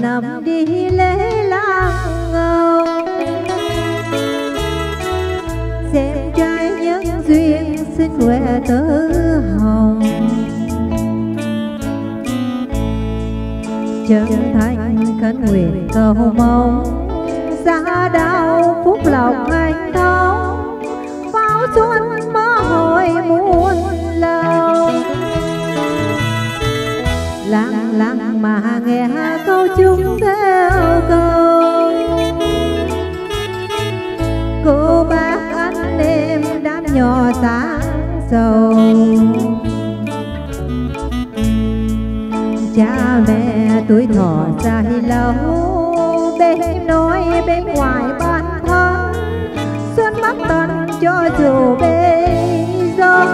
năm đi tớ tứ hồng. Chân thành khấn nguyện cầu mong xa đau phúc lộc anh thông bao xuân mơ hồi muôn lâu lặng lặng mà nghe câu chung thế. Cha mẹ tuổi thọ dài lâu. Bên nói bên ngoài ban thân xuân mất tận cho dù bây giờ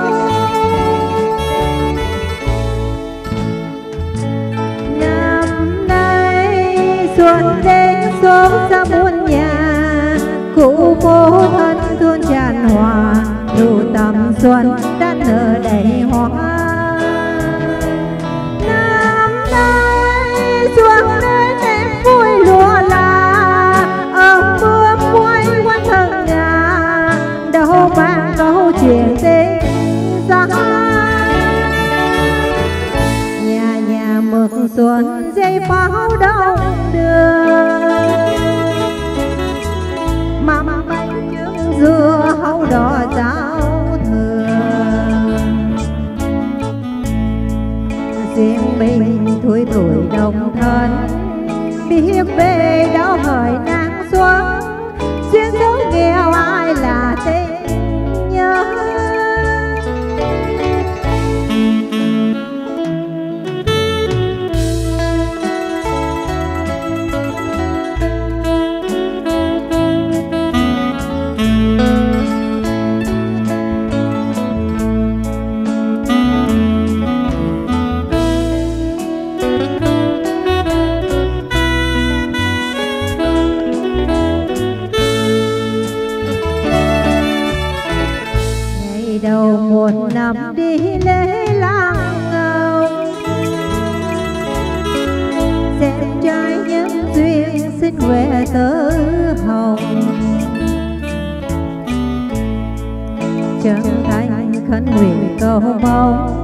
năm nay xuân đến xóm ra muôn nhà, cụ phố thân thương tràn hòa. Đủ tầm xuân đã mừng xuân dây pháo đông đường. Mà bánh trứng dưa hấu đỏ cháo thường riêng mình thui tuổi đồng thân, biết về đâu hỏi nắng nằm đi lễ lang ngầu. Xem trai nhân duyên xin quê tớ hồng. Chân thành khấn nguyện cầu mong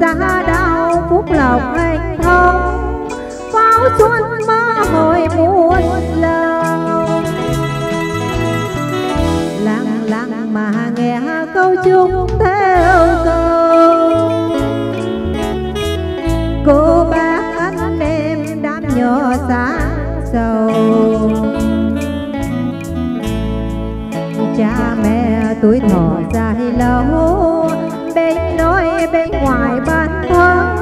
xa đau phúc lộc hạnh thông. Pháo xuân mơ cô bác anh em đám nhỏ xa sầu. Cha mẹ tuổi thọ dài lâu bên nói bên ngoài ban thân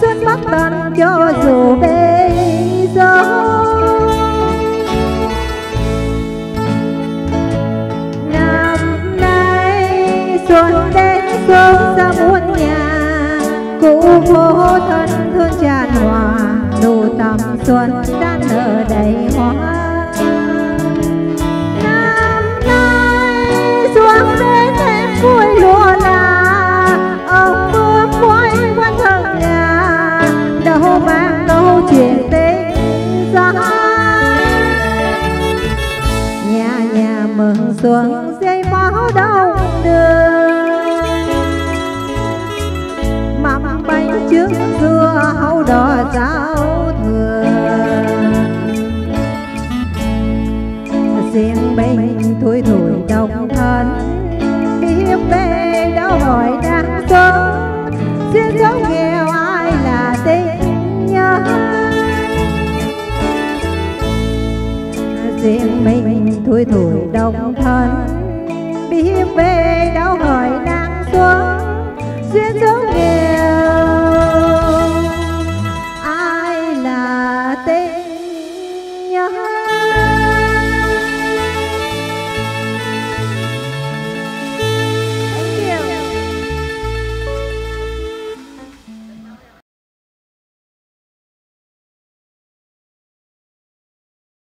xuân mất tận cho dù bên phố thân thương tràn hòa đủ tầm xuân đang nở đầy hoa. Năm nay xuân đến thêm vui lúa là, ông mưa quay quanh thân nhà. Đâu mang câu chuyện tình ra. nhà nhà mừng xuân dây máu đông đường. Trước xưa hậu đò hấu đỏ riêng mình thui tuổi đồng thân hiếp về đâu hỏi đang xuân riêng cháu nghèo ai là tình nhớ. Riêng mình thui tuổi đồng thân biết về đâu